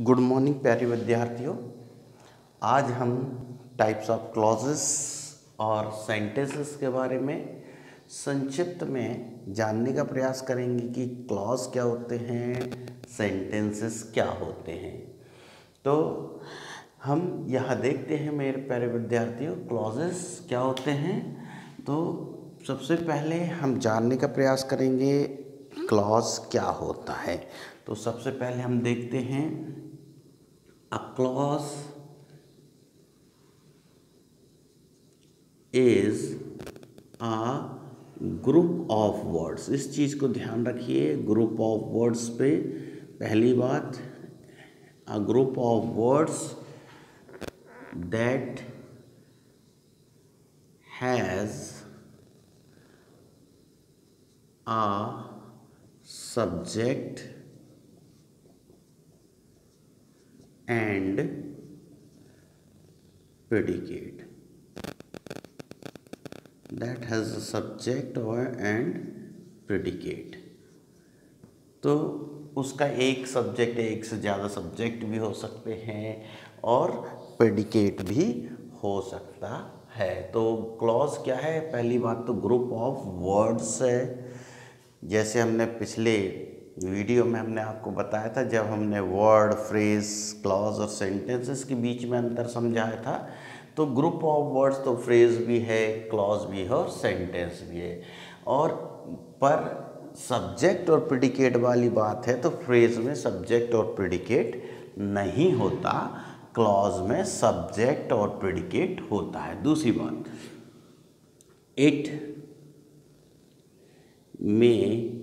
Good morning प्यारे विद्यार्थियों। आज हम टाइप्स ऑफ़ क्लॉजेस और सेंटेंसेस के बारे में संक्षिप्त में जानने का प्रयास करेंगे कि क्लॉज क्या होते हैं सेंटेंसेस क्या होते हैं। तो हम यहाँ देखते हैं मेरे प्यारे विद्यार्थियों क्लॉजेस क्या होते हैं। तो सबसे पहले हम जानने का प्रयास करेंगे क्लॉज क्या होता है। तो सबसे पहले हम देखते हैं a clause is a group of words इस चीज़ को ध्यान रखिए ग्रुप ऑफ़ वर्ड्स पे पहली बात a group of words that has a subject and predicate. That has a subject or and predicate. तो उसका एक सब्जेक्ट एक से ज़्यादा सब्जेक्ट भी हो सकते हैं और प्रेडिकेट भी हो सकता है। तो क्लॉज क्या है? पहली बात तो ग्रुप ऑफ़ वर्ड्स है। जैसे हमने पिछले वीडियो में हमने आपको बताया था, जब हमने वर्ड फ्रेज क्लॉज और सेंटेंसेस के बीच में अंतर समझाया था तो ग्रुप ऑफ़ वर्ड्स तो फ्रेज भी है क्लॉज भी है और सेंटेंस भी है। और पर सब्जेक्ट और प्रिडिकेट वाली बात है तो फ्रेज में सब्जेक्ट और प्रिडिकेट नहीं होता क्लॉज में सब्जेक्ट और प्रिडिकेट होता है। दूसरी बात इट में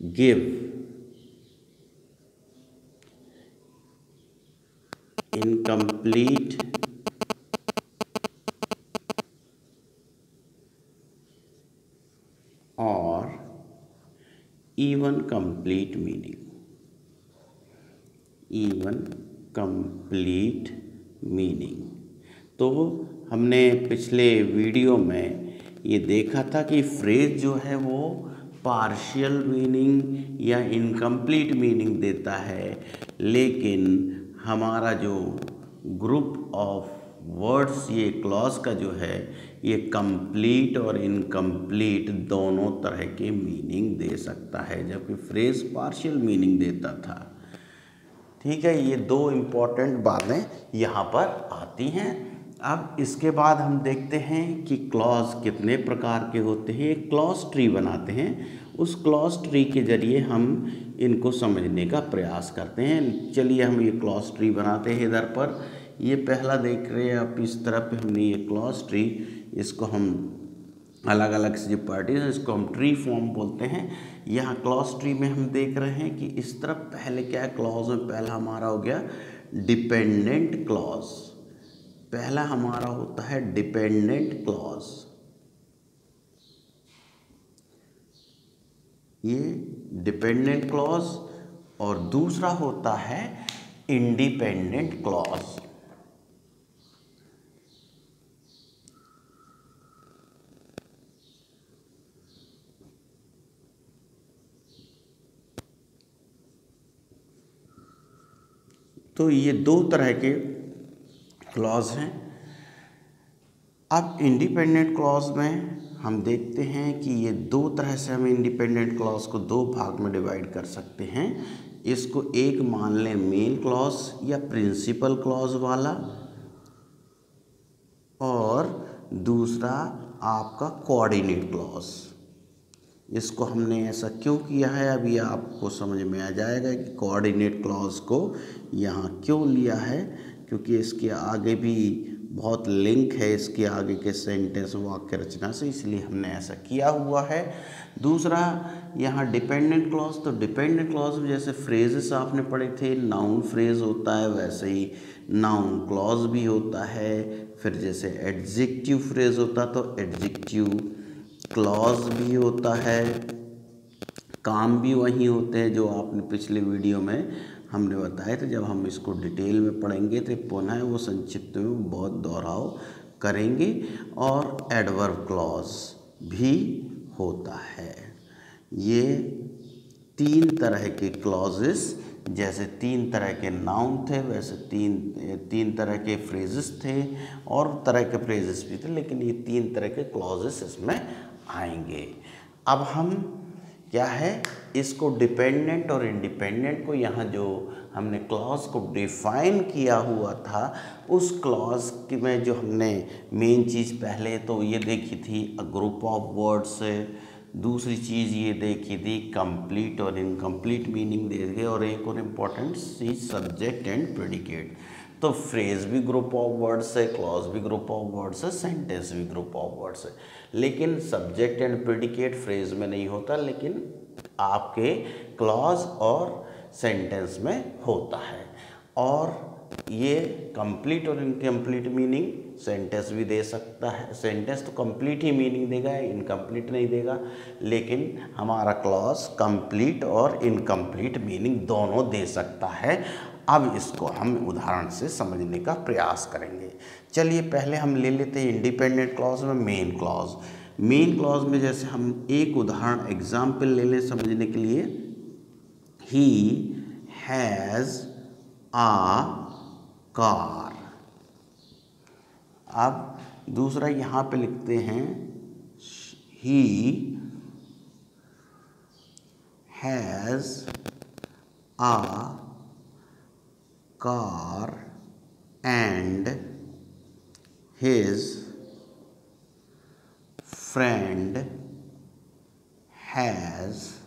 give incomplete or even complete meaning even complete meaning तो हमने पिछले वीडियो में ये देखा था कि फ्रेज जो है वो पार्शियल मीनिंग या इनकम्प्लीट मीनिंग देता है। लेकिन हमारा जो ग्रुप ऑफ़ वर्ड्स ये क्लॉज का जो है, ये कंप्लीट और इनकम्प्लीट दोनों तरह के मीनिंग दे सकता है। जबकि फ्रेज पार्शियल मीनिंग देता था। ठीक है, ये दो इंपॉर्टेंट बातें यहाँ पर आती हैं। अब इसके बाद हम देखते हैं कि क्लॉज कितने प्रकार के होते हैं, एक क्लॉज ट्री बनाते हैं। उस क्लॉज ट्री के ज़रिए हम इनको समझने का प्रयास करते हैं। चलिए हम ये क्लॉज ट्री बनाते हैं इधर पर। ये पहला देख रहे हैं आप, इस तरह तरफ़ हमने ये क्लॉज ट्री इसको हम अलग अलग से जो पार्टीज़ है, इसको हम ट्री फॉर्म बोलते हैं। यहाँ क्लॉज ट्री में हम देख रहे हैं कि इस तरफ़ पहले क्या क्लॉज में पहला हमारा हो गया डिपेंडेंट क्लॉज पहला हमारा होता है डिपेंडेंट क्लॉज ये डिपेंडेंट क्लॉज और दूसरा होता है इंडिपेंडेंट क्लॉज तो ये दो तरह के क्लॉज हैं। अब इंडिपेंडेंट क्लॉज में हम देखते हैं कि ये दो तरह से हम इंडिपेंडेंट क्लॉज को दो भाग में डिवाइड कर सकते हैं। इसको एक मान लें मेन क्लॉज या प्रिंसिपल क्लॉज वाला और दूसरा आपका कोऑर्डिनेट क्लॉज इसको हमने ऐसा क्यों किया है? अभी आपको समझ में आ जाएगा कि कोऑर्डिनेट क्लॉज को यहाँ क्यों लिया है? क्योंकि इसके आगे भी बहुत लिंक है, इसके आगे के सेंटेंस वाक्य रचना से, इसलिए हमने ऐसा किया हुआ है। दूसरा, यहाँ डिपेंडेंट क्लॉज तो डिपेंडेंट क्लॉज में जैसे फ्रेजेस आपने पढ़े थे नाउन फ्रेज होता है, वैसे ही नाउन क्लॉज भी होता है। फिर जैसे एडजेक्टिव फ्रेज होता तो एडजेक्टिव क्लॉज भी होता है। काम भी वही होते हैं, जो आपने पिछले वीडियो में हमने बताया था, जब हम इसको डिटेल में पढ़ेंगे तो पुनः वो संक्षिप्त में बहुत दोहराव करेंगे और एडवर्ब क्लॉज भी होता है। ये तीन तरह के क्लॉजेस, जैसे तीन तरह के नाउन थे, वैसे तीन तीन तरह के फ्रेजेस थे और तरह के फ्रेजेस भी थे, लेकिन ये तीन तरह के क्लॉजेस इसमें आएँगे। अब हम क्या है? इसको डिपेंडेंट और इंडिपेंडेंट को यहाँ जो हमने क्लॉज को डिफाइन किया हुआ था, उस क्लॉज में जो हमने मेन चीज़ पहले तो ये देखी थी अ ग्रुप ऑफ़ वर्ड्स दूसरी चीज़ ये देखी थी कंप्लीट और इनकम्प्लीट मीनिंग देखे और एक और इंपॉर्टेंट चीज़ सब्जेक्ट एंड प्रेडिकेट तो फ्रेज भी ग्रुप ऑफ़ वर्ड्स है क्लॉज भी ग्रुप ऑफ़ वर्ड्स है सेंटेंस भी ग्रुप ऑफ़ वर्ड्स है। लेकिन सब्जेक्ट एंड प्रेडिकेट फ्रेज में नहीं होता, लेकिन आपके क्लॉज और सेंटेंस में होता है। और ये कंप्लीट और इनकम्प्लीट मीनिंग सेंटेंस भी दे सकता है। सेंटेंस तो कंप्लीट ही मीनिंग देगा इनकम्प्लीट नहीं देगा, लेकिन हमारा क्लॉज कंप्लीट और इनकम्प्लीट मीनिंग दोनों दे सकता है। अब इसको हम उदाहरण से समझने का प्रयास करेंगे। चलिए पहले हम ले लेते हैं इंडिपेंडेंट क्लॉज में मेन क्लॉज मेन क्लॉज में जैसे हम एक उदाहरण एग्ज़ाम्पल ले लें समझने के लिए। ही हैज़ आ कार अब दूसरा यहाँ पे लिखते हैं। He has a car and his friend has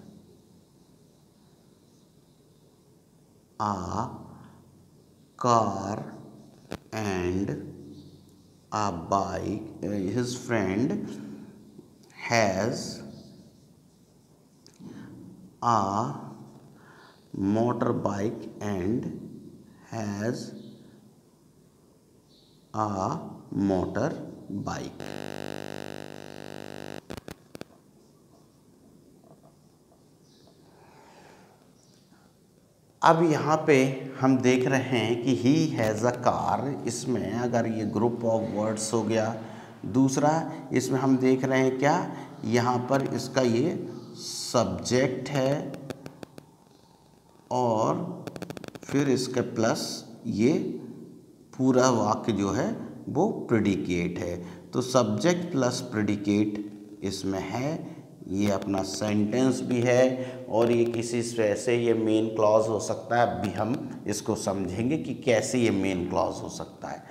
a car and a bike uh, his friend has a motorbike and has a motor bike. अब यहाँ पे हम देख रहे हैं कि ही हैज़ अ कार इसमें अगर ये ग्रुप ऑफ़ वर्ड्स हो गया, दूसरा इसमें हम देख रहे हैं क्या? यहाँ पर इसका ये सब्जेक्ट है और फिर इसके प्लस ये पूरा वाक्य जो है, वो प्रेडिकेट है। तो सब्जेक्ट प्लस प्रेडिकेट इसमें है, ये अपना सेंटेंस भी है, और ये किसी से ये मेन क्लॉज हो सकता है, अभी हम इसको समझेंगे कि कैसे ये मेन क्लॉज हो सकता है।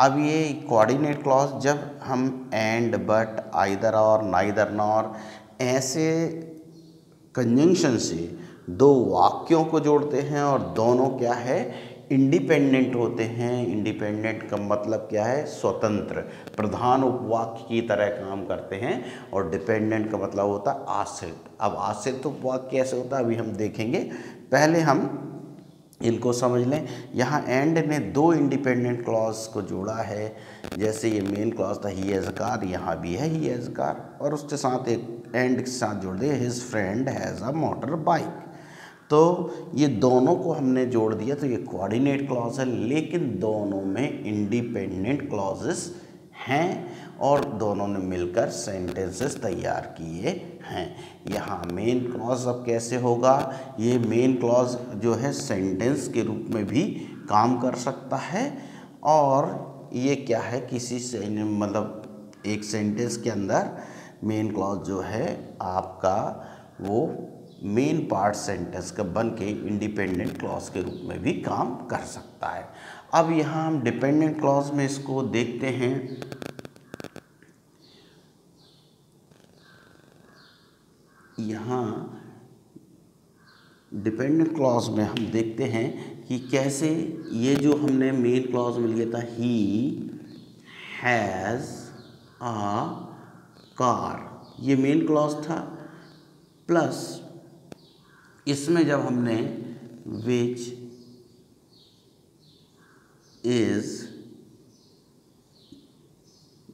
अब ये कोऑर्डिनेट क्लॉज जब हम and but either or neither nor ऐसे कंजंक्शन से दो वाक्यों को जोड़ते हैं और दोनों क्या है? इंडिपेंडेंट होते हैं। इंडिपेंडेंट का मतलब क्या है? स्वतंत्र, प्रधान उपवाक्य की तरह काम करते हैं और डिपेंडेंट का मतलब होता है आश्रित। अब आश्रित उपवाक्य कैसे होता है? अभी हम देखेंगे। पहले हम इनको समझ लें। यहाँ एंड ने दो इंडिपेंडेंट क्लॉज को जोड़ा है। जैसे ये मेन क्लॉज था ही एज कार यहाँ भी है ही एज कार और उसके साथ एक एंड के साथ जोड़ दिया his friend has a motor bike तो ये दोनों को हमने जोड़ दिया तो ये कोऑर्डिनेट क्लॉज है, लेकिन दोनों में इंडिपेंडेंट क्लॉजेस हैं और दोनों ने मिलकर सेंटेंसेस तैयार किए हैं। यहाँ मेन क्लॉज अब कैसे होगा? ये मेन क्लॉज जो है सेंटेंस के रूप में भी काम कर सकता है और ये क्या है? किसी से मतलब एक सेंटेंस के अंदर मेन क्लॉज जो है आपका वो मेन पार्ट सेंटेंस का बन के इंडिपेंडेंट क्लॉज के रूप में भी काम कर सकता है। अब यहाँ हम डिपेंडेंट क्लॉज में इसको देखते हैं। यहाँ डिपेंडेंट क्लॉज में हम देखते हैं कि कैसे ये जो हमने मेन क्लॉज में लिया था ही हैज़ आ कार ये मेन क्लॉज था प्लस इसमें जब हमने which is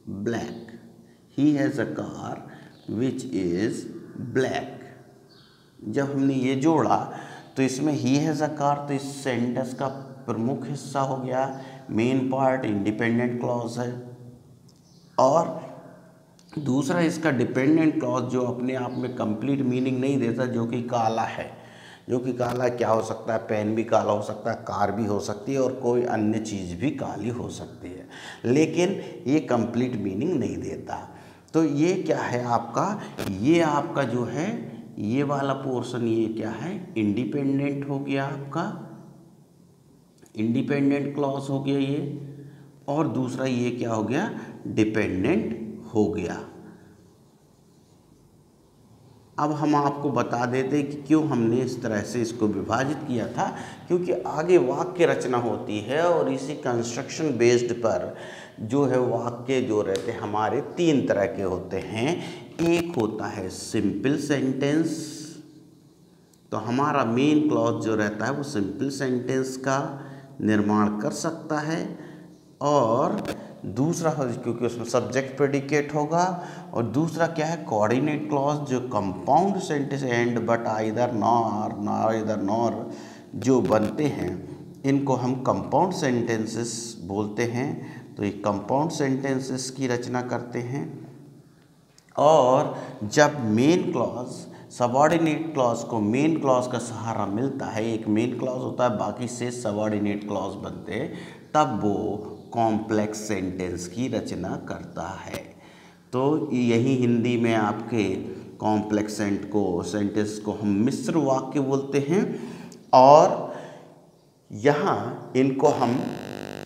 black he has a car which is black जब हमने ये जोड़ा तो इसमें ही हैज़ अ कार तो इस सेंटेंस का प्रमुख हिस्सा हो गया मेन पार्ट इंडिपेंडेंट क्लॉज है। और दूसरा इसका डिपेंडेंट क्लॉज जो अपने आप में कंप्लीट मीनिंग नहीं देता, जो कि काला है। जो कि काला क्या हो सकता है, पेन भी काला हो सकता है, कार भी हो सकती है और कोई अन्य चीज़ भी काली हो सकती है। लेकिन ये कंप्लीट मीनिंग नहीं देता। तो ये क्या है आपका? ये आपका जो है, ये वाला पोर्शन ये क्या है? इंडिपेंडेंट हो गया आपका। इंडिपेंडेंट क्लॉज हो गया ये। और दूसरा ये क्या हो गया? डिपेंडेंट हो गया। अब हम आपको बता देते कि क्यों हमने इस तरह से इसको विभाजित किया था, क्योंकि आगे वाक्य रचना होती है और इसी कंस्ट्रक्शन बेस्ड पर जो है वाक्य जो रहते हैं हमारे तीन तरह के होते हैं। एक होता है सिंपल सेंटेंस तो हमारा मेन क्लॉज जो रहता है वो सिंपल सेंटेंस का निर्माण कर सकता है और दूसरा क्योंकि उसमें सब्जेक्ट प्रेडिकेट होगा, और दूसरा क्या है? कोऑर्डिनेट क्लॉज जो compound sentence and but either nor nor either nor जो बनते हैं, इनको हम कंपाउंड सेंटेंसेस बोलते हैं। तो ये कंपाउंड सेंटेंसेस की रचना करते हैं। और जब मेन क्लॉज सबॉर्डिनेट क्लॉज को मेन क्लॉज का सहारा मिलता है, एक मेन क्लॉज होता है, बाकी से सबॉर्डिनेट क्लॉज बनते हैं, तब वो कॉम्प्लेक्स सेंटेंस की रचना करता है। तो यही हिंदी में आपके कॉम्प्लेक्स सेंट को सेंटेंस को हम मिश्र वाक्य बोलते हैं और यहाँ इनको हम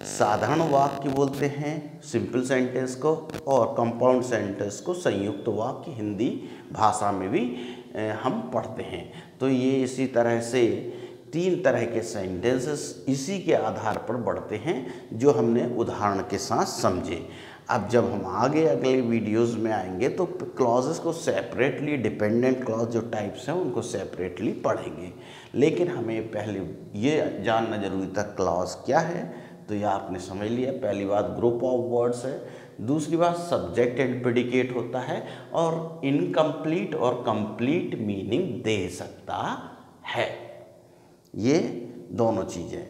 साधारण वाक्य बोलते हैं सिंपल सेंटेंस को और कंपाउंड सेंटेंस को संयुक्त वाक्य हिंदी भाषा में भी हम पढ़ते हैं। तो ये इसी तरह से तीन तरह के सेंटेंसेस इसी के आधार पर बढ़ते हैं, जो हमने उदाहरण के साथ समझे। अब जब हम आगे अगले वीडियोस में आएँगे तो क्लॉजेस को सेपरेटली डिपेंडेंट क्लॉज जो टाइप्स हैं, उनको सेपरेटली पढ़ेंगे। लेकिन हमें पहले ये जानना ज़रूरी था क्लॉज क्या है तो यह आपने समझ लिया। पहली बात ग्रुप ऑफ़ वर्ड्स है, दूसरी बात सब्जेक्ट एंड प्रिडिकेट होता है, और इनकम्प्लीट और कंप्लीट मीनिंग दे सकता है। ये दोनों चीज़ें।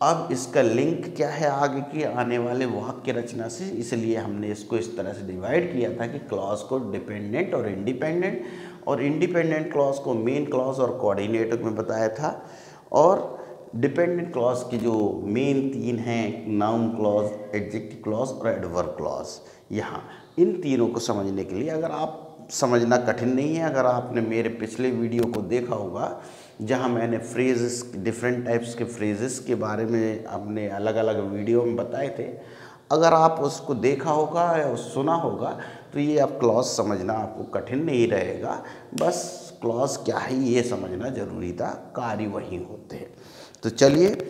अब इसका लिंक क्या है आगे की आने वाले वाक्य रचना से? इसलिए हमने इसको इस तरह से डिवाइड किया था कि क्लॉज को डिपेंडेंट और इंडिपेंडेंट और इंडिपेंडेंट क्लॉज को मेन क्लॉज और कोऑर्डिनेटर में बताया था, और डिपेंडेंट क्लॉज की जो मेन तीन हैं, नाउन क्लॉज, एडजेक्टिव क्लॉज और एडवर्ब क्लॉज। यहाँ, इन तीनों को समझने के लिए अगर आप समझना कठिन नहीं है, अगर आपने मेरे पिछले वीडियो को देखा होगा जहाँ मैंने फ्रेजेस डिफरेंट टाइप्स के फ्रेजेस के बारे में अपने अलग अलग वीडियो में बताए थे। अगर आप उसको देखा होगा या सुना होगा तो ये आप क्लॉज समझना आपको कठिन नहीं रहेगा। बस क्लॉज क्या है, ये समझना ज़रूरी था, कार्य वही होते हैं। तो चलिए,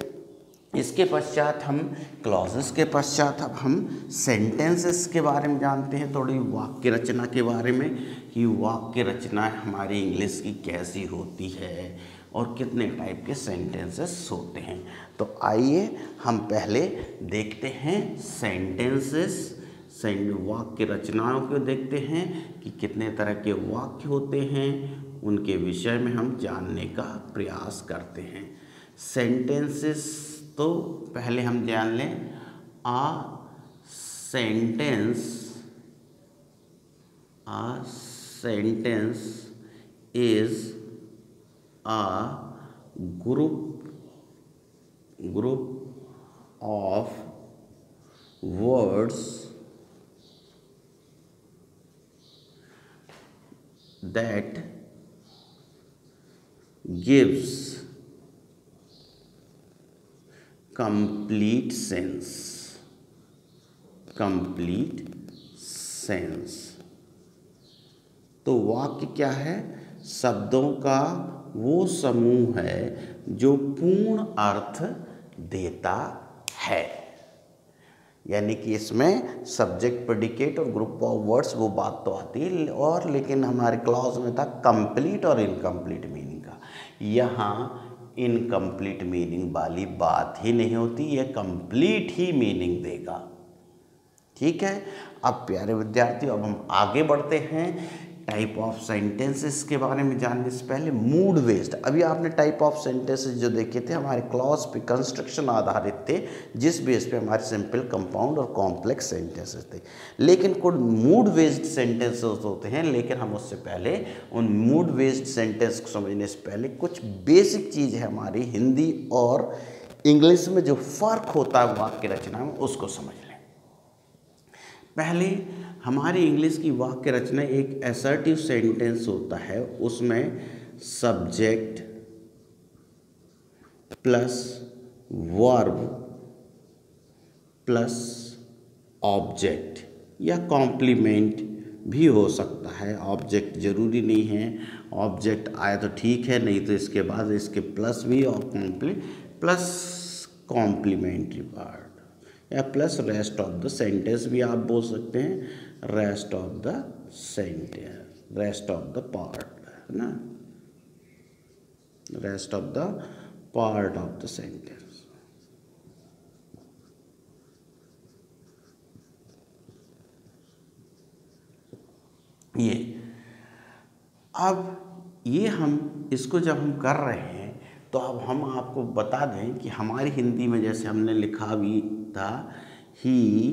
इसके पश्चात हम क्लॉजेस के पश्चात अब हम सेंटेंसेस के बारे में जानते हैं, थोड़ी वाक्य रचना के बारे में, कि वाक्य रचना हमारी इंग्लिश की कैसी होती है और कितने टाइप के सेंटेंसेस होते हैं। तो आइए हम पहले देखते हैं सेंटेंसेस सेंट वाक्य रचनाओं को देखते हैं कि कितने तरह के वाक्य होते हैं, उनके विषय में हम जानने का प्रयास करते हैं। सेंटेंसेस तो पहले हम जान लें। A sentence a sentence is a group group of words that gives complete sense complete sense तो वाक्य क्या है शब्दों का वो समूह है जो पूर्ण अर्थ देता है। यानी कि इसमें सब्जेक्ट प्रेडिकेट और ग्रुप ऑफ़ वर्ड्स वो बात तो आती है, और लेकिन हमारे क्लॉज में था कंप्लीट और इनकम्प्लीट मीनिंग का। यहाँ इनकम्प्लीट मीनिंग वाली बात ही नहीं होती, ये कंप्लीट ही मीनिंग देगा। ठीक है? अब प्यारे विद्यार्थियों अब हम आगे बढ़ते हैं। टाइप ऑफ़ सेंटेंसेस के बारे में जानने से पहले मूड बेस्ड अभी आपने टाइप ऑफ़ सेंटेंसेस जो देखे थे, हमारे क्लॉज पे कंस्ट्रक्शन आधारित थे, जिस बेस पे हमारे सिंपल कंपाउंड और कॉम्प्लेक्स सेंटेंसेस थे। लेकिन कुछ मूड बेस्ड सेंटेंसेस होते हैं, लेकिन हम उससे पहले, उन मूड बेस्ड सेंटेंस को समझने से पहले कुछ बेसिक चीज़ है हमारी हिंदी और इंग्लिश में जो फ़र्क होता है वाक्य रचना में, उसको समझ लें। पहले हमारी इंग्लिश की वाक्य रचना एक एसर्टिव सेंटेंस होता है, उसमें subject plus verb plus object या कॉम्प्लीमेंट भी हो सकता है। ऑब्जेक्ट ज़रूरी नहीं है। ऑब्जेक्ट आए तो ठीक है, नहीं तो इसके बाद इसके प्लस भी और कॉम्प्ली प्लस कॉम्प्लीमेंट्री पार्ट या plus rest of the sentence भी आप बोल सकते हैं। Rest of the sentence rest of the part है ना? Rest of the part of the sentence ये, अब ये हम, इसको जब हम कर रहे हैं तो अब हम आपको बता दें कि हमारी हिंदी में जैसे हमने लिखा भी था he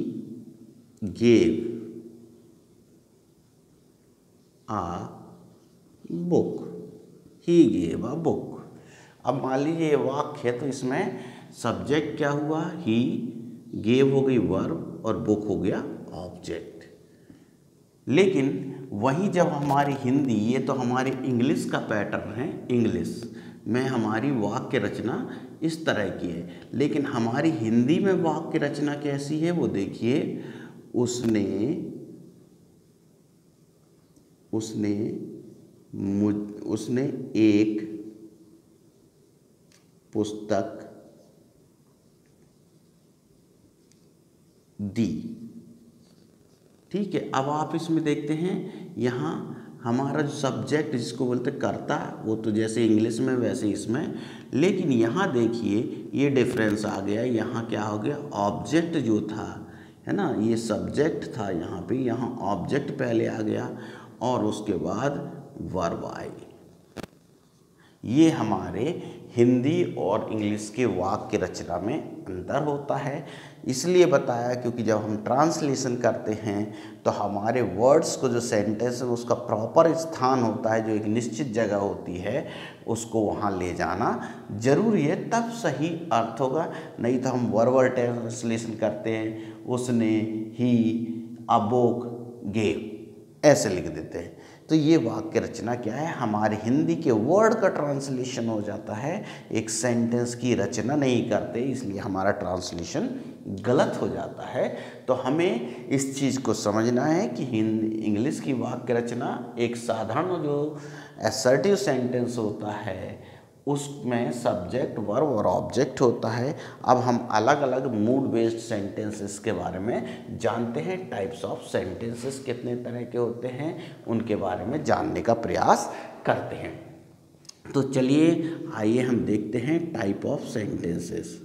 gave a book he gave a book अब मान लीजिए ये वाक्य है तो इसमें सब्जेक्ट क्या हुआ? ही गेव हो गई वर्ब और बुक हो गया ऑब्जेक्ट लेकिन वही जब हमारी हिंदी, ये तो हमारी इंग्लिश का पैटर्न है इंग्लिश में हमारी वाक्य रचना इस तरह की है। लेकिन हमारी हिंदी में वाक्य रचना कैसी है, वो देखिए। उसने उसने मुझ, उसने एक पुस्तक दी। ठीक है, अब आप इसमें देखते हैं, यहाँ हमारा जो सब्जेक्ट जिसको बोलते करता, वो तो जैसे इंग्लिश में, वैसे इसमें लेकिन यहाँ देखिए, ये डिफरेंस आ गया, यहाँ क्या हो गया? ऑब्जेक्ट जो था, है ना? ये सब्जेक्ट था यहाँ पे, यहाँ ऑब्जेक्ट पहले आ गया और उसके बाद वर्ब आई ये हमारे हिंदी और इंग्लिश के वाक्य रचना में अंतर होता है। इसलिए बताया क्योंकि जब हम ट्रांसलेशन करते हैं तो हमारे वर्ड्स को जो सेंटेंस है, उसका प्रॉपर स्थान होता है, जो एक निश्चित जगह होती है, उसको वहाँ ले जाना ज़रूरी है, तब सही अर्थ होगा। नहीं तो हम वर्बल ट्रांसलेशन करते हैं, उसने, ही, अबोक गेव ऐसे लिख देते हैं। तो ये वाक्य रचना क्या है? हमारे हिंदी के वर्ड का ट्रांसलेशन हो जाता है। एक सेंटेंस की रचना नहीं करते, इसलिए हमारा ट्रांसलेशन गलत हो जाता है। तो हमें इस चीज़ को समझना है कि हिंदी, इंग्लिश की वाक्य रचना एक साधारण जो एसर्टिव सेंटेंस होता है उसमें सब्जेक्ट वर्ब और ऑब्जेक्ट होता है। अब हम अलग अलग मूड बेस्ड सेंटेंसेस के बारे में जानते हैं। टाइप्स ऑफ़ सेंटेंसेस कितने तरह के होते हैं, उनके बारे में जानने का प्रयास करते हैं। तो चलिए, आइए हम देखते हैं type of sentences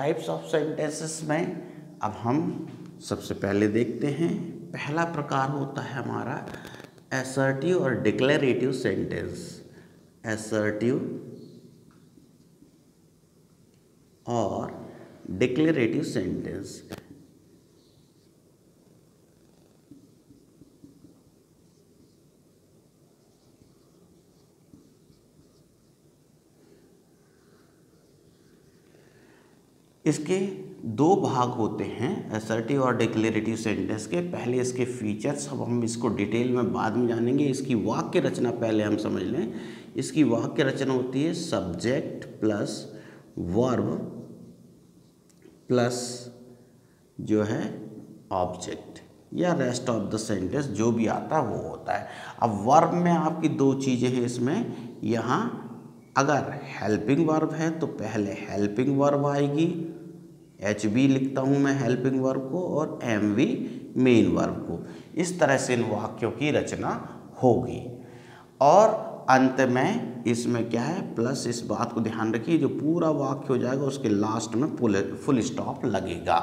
types of sentences में अब हम सबसे पहले देखते हैं, पहला प्रकार होता है हमारा एसर्टिव और डिक्लेरेटिव सेंटेंस एसर्टिव और डिक्लेरेटिव सेंटेंस इसके दो भाग होते हैं असर्टिव और डिक्लेरेटिव सेंटेंस के। पहले इसके फीचर्स अब हम इसको डिटेल में बाद में जानेंगे। इसकी वाक्य रचना पहले हम समझ लें। इसकी वाक्य रचना होती है सब्जेक्ट प्लस वर्ब प्लस जो है ऑब्जेक्ट या रेस्ट ऑफ़ द सेंटेंस जो भी आता है वो होता है। अब वर्ब में आपकी दो चीज़ें हैं इसमें। यहाँ अगर हेल्पिंग वर्ब है तो पहले हेल्पिंग वर्ब आएगी। एच बी लिखता हूँ मैं हेल्पिंग वर्ब को और एम वी मेन वर्ब को। इस तरह से इन वाक्यों की रचना होगी। और अंत में इसमें क्या है? प्लस इस बात को ध्यान रखिए, जो पूरा वाक्य हो जाएगा, उसके लास्ट में फुल स्टॉप लगेगा।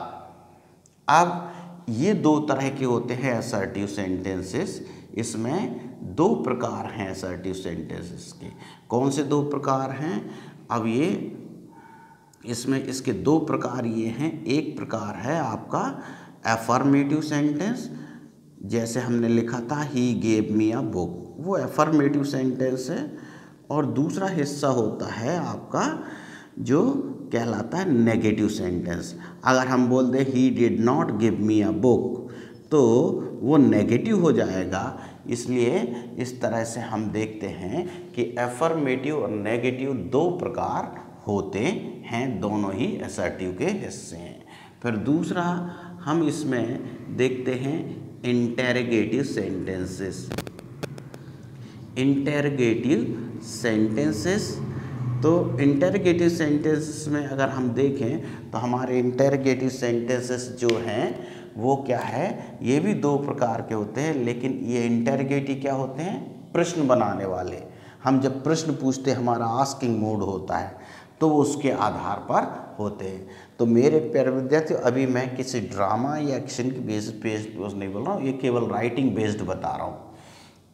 अब ये दो तरह के होते हैं असर्टिव सेंटेंसेस इसमें दो प्रकार हैं असर्टिव सेंटेंसेस के। कौन से दो प्रकार हैं? अब ये इसमें इसके दो प्रकार ये हैं। एक प्रकार है आपका एफर्मेटिव सेंटेंस जैसे हमने लिखा था he gave me a book वो एफर्मेटिव सेंटेंस है। और दूसरा हिस्सा होता है आपका, जो कहलाता है नेगेटिव सेंटेंस अगर हम बोल दें he did not give me a book तो वो नेगेटिव हो जाएगा। इसलिए इस तरह से हम देखते हैं कि एफर्मेटिव और नेगेटिव दो प्रकार होते हैं, दोनों ही असर्टिव के हिस्से हैं। फिर दूसरा, हम इसमें देखते हैं इंटेरोगेटिव सेंटेंसेस इंटेरोगेटिव सेंटेंसेस तो इंटेरोगेटिव सेंटेंसेस में अगर हम देखें तो हमारे इंटेरोगेटिव सेंटेंसेस जो हैं, वो क्या है? ये भी दो प्रकार के होते हैं, लेकिन ये इंटेरोगेटिव क्या होते हैं? प्रश्न बनाने वाले। हम जब प्रश्न पूछते हमारा आस्किंग मोड होता है। तो वो उसके आधार पर होते हैं। तो मेरे प्यारे विद्यार्थी अभी मैं किसी ड्रामा या एक्शन के बेस बेस्ड नहीं बोल रहा हूँ, ये केवल राइटिंग बेस्ड बता रहा हूँ।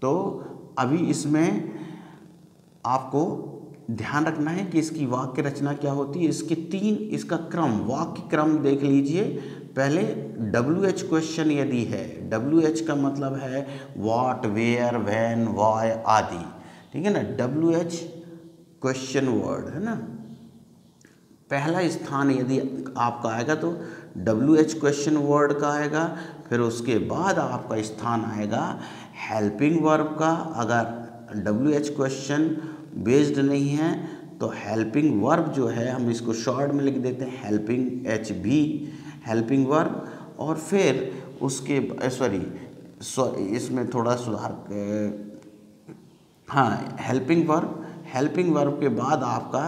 तो अभी इसमें आपको ध्यान रखना है कि इसकी वाक्य रचना क्या होती है, इसके तीन, इसका क्रम, वाक्य क्रम देख लीजिए। पहले डब्ल्यू एच क्वेश्चन यदि है डब्ल्यू एच का मतलब है वाट वेयर वैन वाई आदि। ठीक है ना? डब्ल्यू एच क्वेश्चन वर्ड है ना? पहला स्थान यदि आपका आएगा तो डब्ल्यू एच क्वेश्चन वर्ड का आएगा, फिर उसके बाद आपका स्थान आएगा हेल्पिंग वर्ब का। अगर डब्ल्यू एच क्वेश्चन बेस्ड नहीं है तो हेल्पिंग वर्ब जो है, हम इसको शॉर्ट में लिख देते हैं helping H B helping verb और फिर उसके सॉरी इसमें थोड़ा सुधार हाँ हेल्पिंग वर्ब हेल्पिंग वर्ब के बाद आपका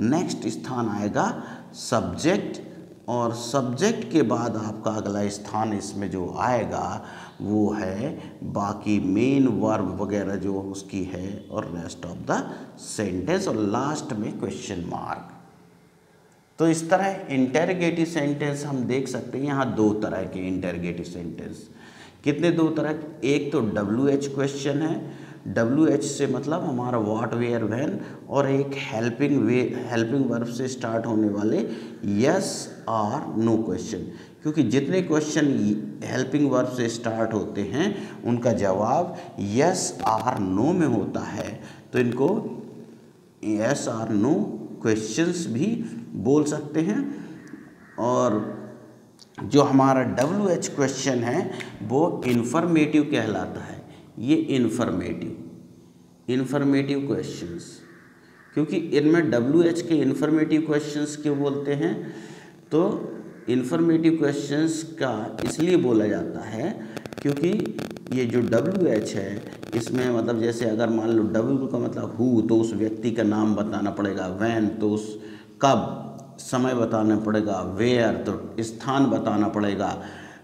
नेक्स्ट स्थान आएगा सब्जेक्ट, और सब्जेक्ट के बाद आपका अगला स्थान इसमें जो आएगा वो है बाकी मेन वर्ब वगैरह जो उसकी है और रेस्ट ऑफ़ द सेंटेंस और लास्ट में क्वेश्चन मार्क तो इस तरह इंटेरोगेटिव सेंटेंस हम देख सकते हैं, यहाँ दो तरह के इंटेरोगेटिव सेंटेंस कितने दो तरह? एक तो डब्ल्यू एच क्वेश्चन है डब्ल्यू एच से मतलब हमारा वाट वेयर वैन और एक हेल्पिंग वे हेल्पिंग वर्ब से स्टार्ट होने वाले यस आर नो क्वेश्चन क्योंकि जितने क्वेश्चन हेल्पिंग वर्ब से स्टार्ट होते हैं, उनका जवाब यस आर नो में होता है। तो इनको यस आर नो क्वेश्चंस भी बोल सकते हैं। और जो हमारा डब्ल्यू एच क्वेश्चन है, वो इन्फॉर्मेटिव कहलाता है। ये इन्फॉर्मेटिव इन्फॉर्मेटिव क्वेश्चंस क्योंकि इनमें डब्ल्यू एच के इन्फॉर्मेटिव क्वेश्चंस क्यों बोलते हैं? तो इन्फॉर्मेटिव क्वेश्चंस का इसलिए बोला जाता है क्योंकि ये जो डब्ल्यू एच है, इसमें मतलब जैसे अगर मान लो डब्ल्यू का मतलब हु तो उस व्यक्ति का नाम बताना पड़ेगा वैन तो उस कब, समय बताना पड़ेगा वेयर तो स्थान बताना पड़ेगा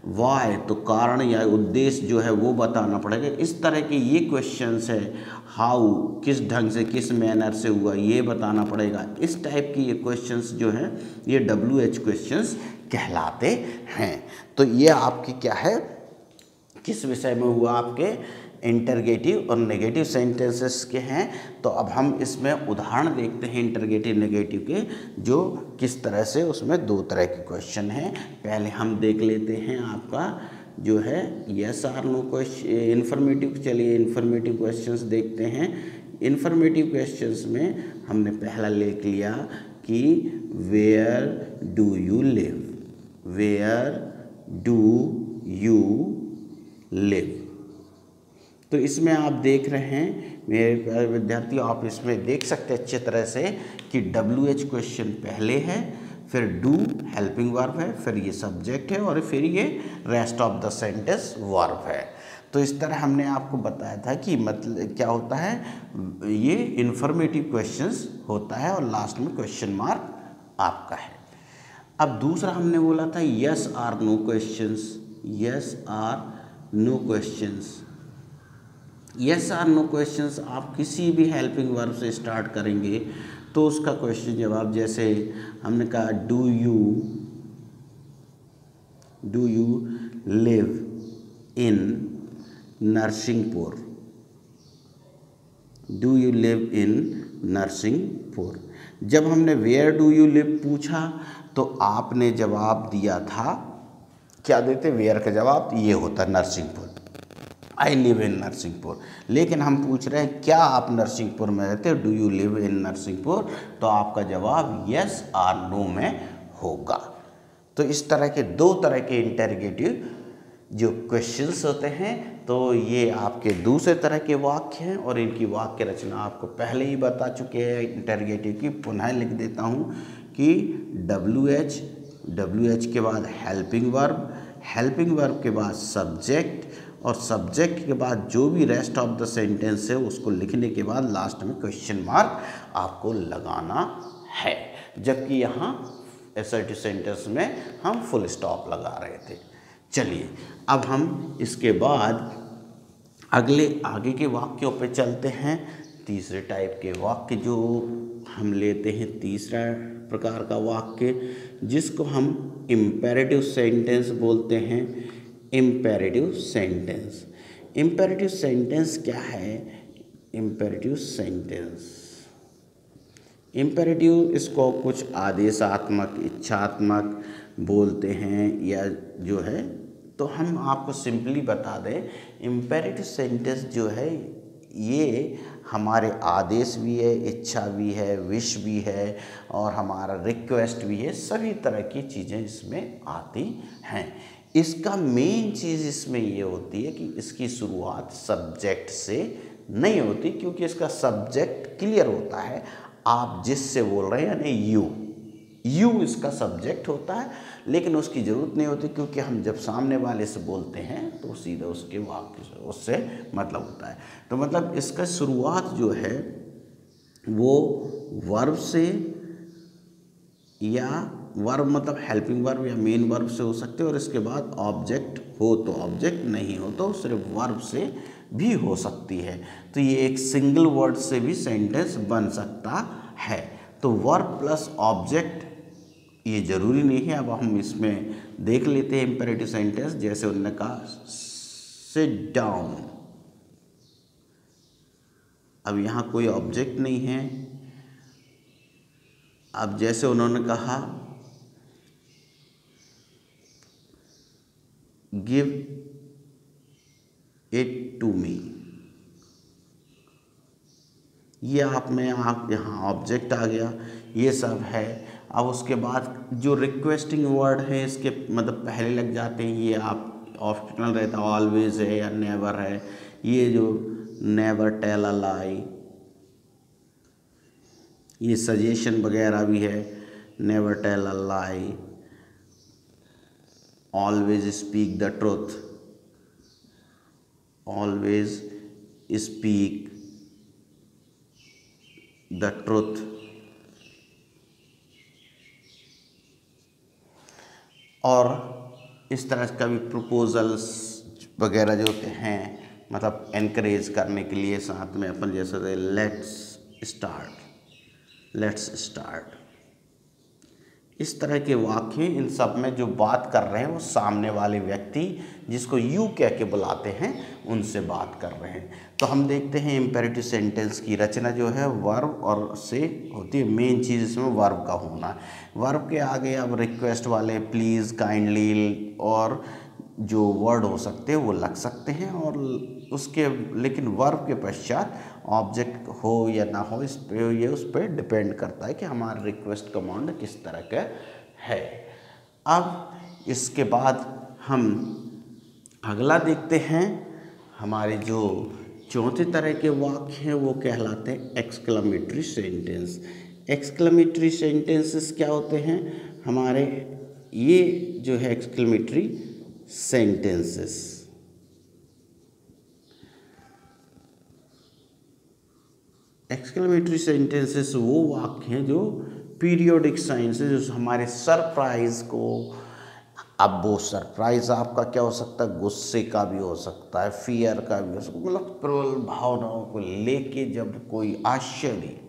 वाई तो कारण या उद्देश्य जो है वो बताना पड़ेगा। इस तरह के ये क्वेश्चंस है हाउ किस ढंग से, किस मैनर से हुआ, ये बताना पड़ेगा। इस टाइप की ये क्वेश्चंस जो हैं, ये डब्ल्यू एच क्वेश्चन कहलाते हैं। तो ये आपकी क्या है? किस विषय में हुआ आपके? इंटरगेटिव और नेगेटिव सेंटेंसेस के हैं। तो अब हम इसमें उदाहरण देखते हैं इंटरगेटिव नेगेटिव के, जो किस तरह से उसमें दो तरह के क्वेश्चन हैं। पहले हम देख लेते हैं आपका, जो है yes or no question informative चलिए इन्फॉर्मेटिव क्वेश्चंस देखते हैं। इन्फॉर्मेटिव क्वेश्चंस में हमने पहला लेख लिया कि where do you live where do you live तो इसमें आप देख रहे हैं, मेरे विद्यार्थी आप इसमें देख सकते हैं अच्छे तरह से कि डब्ल्यू एच क्वेश्चन पहले है, फिर डू हेल्पिंग वर्ब है, फिर ये सब्जेक्ट है और फिर ये rest of the sentence verb है। तो इस तरह हमने आपको बताया था कि मतलब क्या होता है, ये इन्फॉर्मेटिव क्वेश्चंस होता है और लास्ट में क्वेश्चन मार्क आपका है। अब दूसरा हमने बोला था yes or no questions yes or no questions yes or no questions आप किसी भी हेल्पिंग वर्ब से स्टार्ट करेंगे तो उसका क्वेश्चन जवाब जैसे हमने कहा do you do you live in Narsinghpur do you live in Narsinghpur जब हमने वेयर डू यू लिव पूछा तो आपने जवाब दिया था, क्या देते? वेयर का जवाब, ये होता Narsinghpur I live in Narsinghpur लेकिन हम पूछ रहे हैं, क्या आप नरसिंहपुर में रहते हो? Do you live in Narsinghpur तो आपका जवाब यस आर नो में होगा। तो इस तरह के, दो तरह के इंटेरोगेटिव जो क्वेश्चंस होते हैं तो ये आपके दूसरे तरह के वाक्य हैं और इनकी वाक्य रचना आपको पहले ही बता चुके हैं इंटरगेटिव की। पुनः लिख देता हूँ कि डब्ल्यू एच डब्ल्यू एच के बाद हेल्पिंग वर्ब हेल्पिंग वर्ब के बाद सब्जेक्ट और सब्जेक्ट के बाद जो भी रेस्ट ऑफ़ द सेंटेंस है, उसको लिखने के बाद लास्ट में क्वेश्चन मार्क आपको लगाना है। जबकि यहाँ एसर्टिव सेंटेंस में हम फुल स्टॉप लगा रहे थे। चलिए, अब हम इसके बाद अगले, आगे के वाक्यों पे चलते हैं। तीसरे टाइप के वाक्य जो हम लेते हैं, तीसरा प्रकार का वाक्य, जिसको हम इम्पेरेटिव सेंटेंस बोलते हैं। इम्पेरेटिव सेंटेंस इम्पेरेटिव सेंटेंस क्या है? इम्पेरेटिव सेंटेंस इम्पेरेटिव इसको कुछ आदेशात्मक, इच्छात्मक बोलते हैं या जो है तो हम आपको सिंपली बता दें इम्पेरेटिव सेंटेंस जो है, ये हमारे आदेश भी है, इच्छा भी है विश भी है, और हमारा रिक्वेस्ट भी है, सभी तरह की चीज़ें इसमें आती हैं। इसका मेन चीज़ इसमें ये होती है कि इसकी शुरुआत सब्जेक्ट से नहीं होती, क्योंकि इसका सब्जेक्ट क्लियर होता है। आप जिससे बोल रहे हैं, यानी यू यू इसका सब्जेक्ट होता है, लेकिन उसकी ज़रूरत नहीं होती, क्योंकि हम जब सामने वाले से बोलते हैं तो सीधा उसके वाक्य उससे मतलब होता है। तो मतलब इसका शुरुआत जो है, वो वर्ब से या वर्ब मतलब हेल्पिंग वर्ब या मेन वर्ब से हो सकते हैं और इसके बाद ऑब्जेक्ट हो तो ऑब्जेक्ट नहीं हो तो सिर्फ़ वर्ब से भी हो सकती है। तो ये एक सिंगल वर्ड से भी सेंटेंस बन सकता है। तो वर्ब प्लस ऑब्जेक्ट ये ज़रूरी नहीं है। अब हम इसमें देख लेते हैं इम्पेरेटिव सेंटेंस जैसे उन्होंने कहा सिट डाउन अब यहाँ कोई ऑब्जेक्ट नहीं है। अब जैसे उन्होंने कहा गिव इट टू मी ये आप में आप यहाँ ऑब्जेक्ट आ गया। ये सब है। अब उसके बाद जो रिक्वेस्टिंग वर्ड है, इसके मतलब पहले लग जाते हैं। ये आप ऑप्शनल रहता है ऑलवेज है या नेवर है। ये जो नेवर टेल अ लाई ये सजेशन वगैरह भी है। Never tell a lie always speak the truth always speak the truth और इस तरह का भी प्रपोजल्स वगैरह जो होते हैं मतलब इनक्रेज करने के लिए साथ में अपन जैसे लेट्स स्टार्ट लेट्स स्टार्ट इस तरह के वाक्य इन सब में जो बात कर रहे हैं, वो सामने वाले व्यक्ति जिसको यू कह के बुलाते हैं, उनसे बात कर रहे हैं। तो हम देखते हैं इम्पेरेटिव सेंटेंस की रचना जो है वर्ब और से होती है। मेन चीज़ इसमें वर्ब का होना। वर्ब के आगे अब रिक्वेस्ट वाले प्लीज़ काइंडली और जो वर्ड हो सकते हैं, वो लग सकते हैं और उसके, लेकिन वर्ब के पश्चात ऑब्जेक्ट हो या ना हो, इस पर ये उस पर डिपेंड करता है कि हमारा रिक्वेस्ट कमांड किस तरह का है। अब इसके बाद हम अगला देखते हैं। हमारे जो चौथे तरह के वाक्य हैं, वो कहलाते हैं एक्सक्लामेटरी सेंटेंस एक्सक्लामेटरी सेंटेंसेस क्या होते हैं? हमारे ये जो है एक्सक्लामेटरी सेंटेंसेस एक्सक्लेमेटरी सेंटेंसेस वो वाक्य हैं जो पीरियोडिक साइंस जो हमारे सरप्राइज़ को, अब वो सरप्राइज़ आपका क्या हो सकता है? गुस्से का भी हो सकता है फियर का भी हो सकता है मतलब प्रबल भावनाओं को लेके जब कोई आश्चर्य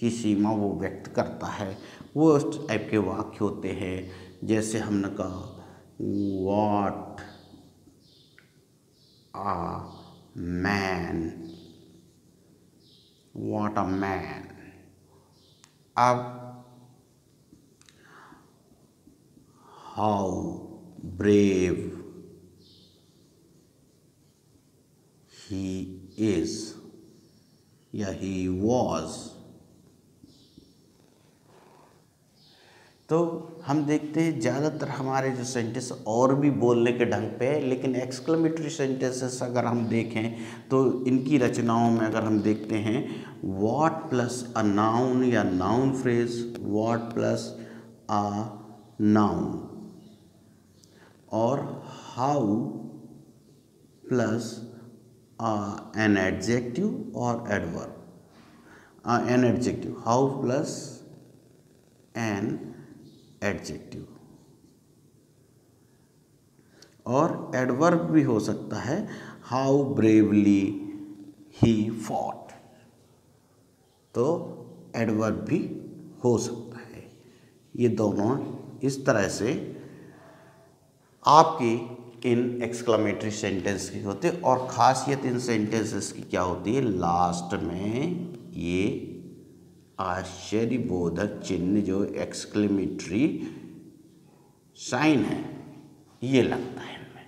की सीमा वो व्यक्त करता है, वो उस टाइप के वाक्य होते हैं, जैसे हमने कहा what a man what a man. How brave he is. Yeah he was. तो हम देखते हैं ज़्यादातर हमारे जो सेंटेंस और भी बोलने के ढंग पे है, लेकिन एक्सक्लेमेटरी सेंटेंसेस अगर हम देखें तो इनकी रचनाओं में अगर हम देखते हैं वॉट प्लस अ नाउन या noun phrase what plus a noun और हाउ प्लस एन एडजेक्टिव और adverb an adjective how plus an adjective और एडवर्ब भी हो सकता है हाउ ब्रेवली ही फॉट तो एडवर्ब भी हो सकता है। ये दोनों इस तरह से आपकी इन एक्सक्लामेटरी सेंटेंस की होते और ख़ासियत इन सेंटेंसेस की क्या होती है? लास्ट में ये आश्चर्यबोधक चिन्ह जो एक्सक्लेमेटरी साइन है, ये लगता है इनमें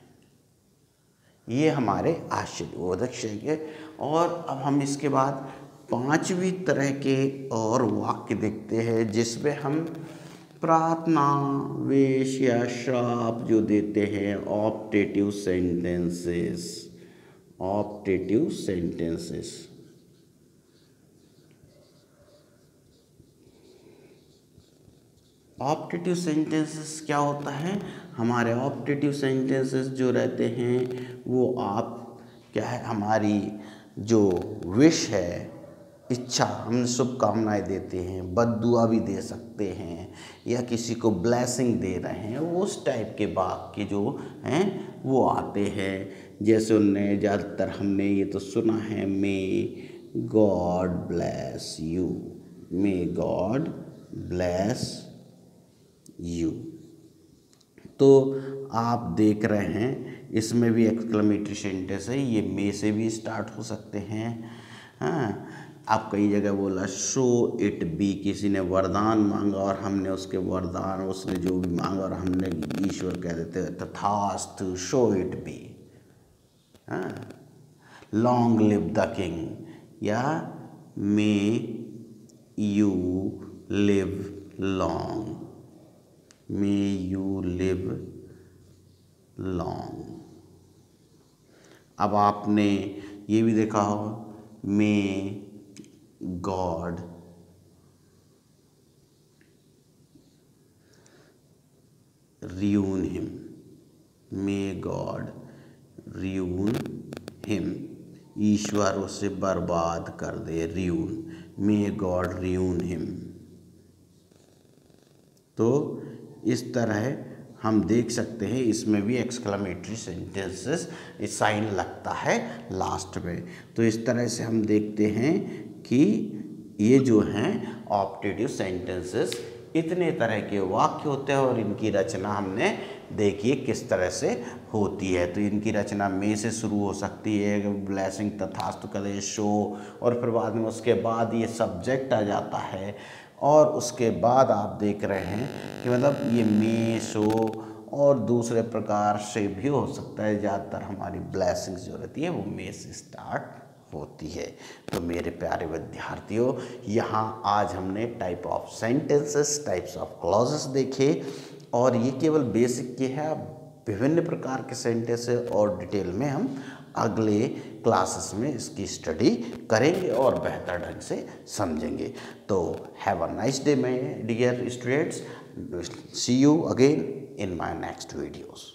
ये हमारे आश्चर्यबोधक है और अब हम इसके बाद पांचवी तरह के और वाक्य देखते हैं, जिसमें हम प्रार्थना, वेश या श्राप जो देते हैं optative sentences optative sentences optative sentences क्या होता है? हमारे ऑप्टेटिव सेंटेंसेस जो रहते हैं, वो आप, क्या है, हमारी जो विश है, इच्छा, हम शुभकामनाएँ देते हैं बदुआ भी दे सकते हैं, या किसी को ब्लेसिंग दे रहे हैं उस टाइप के वाक्य जो हैं, वो आते हैं। जैसे उनने, ज़्यादातर हमने ये तो सुना है may God bless you may God bless you. तो आप देख रहे हैं, इसमें भी एक्सक्लेमेटरी सेंटेंस है, ये मे से भी स्टार्ट हो सकते हैं। हाँ आप कई जगह बोला शो इट बी किसी ने वरदान मांगा और हमने उसके वरदान, उसने जो भी मांगा और हमने ईश्वर कह देते तथास्त so it be long live the king या may you live long may you live long. अब आपने ये भी देखा हो may God. Ruin him, may God ruin him. ईश्वर उसे बर्बाद कर दे, ruin, may God ruin him. तो इस तरह हम देख सकते हैं, इसमें भी एक्सक्लामेटरी सेंटेंसेस साइन लगता है लास्ट में। तो इस तरह से हम देखते हैं कि ये जो हैं ऑप्टेटिव सेंटेंसेस इतने तरह के वाक्य होते हैं और इनकी रचना हमने देखिए किस तरह से होती है। तो इनकी रचना में से शुरू हो सकती है ब्लैसिंग तथास्तु करे शो और फिर बाद में उसके बाद ये सब्जेक्ट आ जाता है। और उसके बाद आप देख रहे हैं कि मतलब ये मेस और दूसरे प्रकार से भी हो सकता है, ज़्यादातर हमारी ब्लैसिंग्स जो रहती है वो मे से स्टार्ट होती है। तो मेरे प्यारे विद्यार्थियों, यहाँ आज हमने type of sentences types of clauses देखे और ये केवल बेसिक के है। विभिन्न प्रकार के सेंटेंस और डिटेल में हम अगले क्लासेस में इसकी स्टडी करेंगे और बेहतर ढंग से समझेंगे। तो have a nice day my dear students see you again in my next videos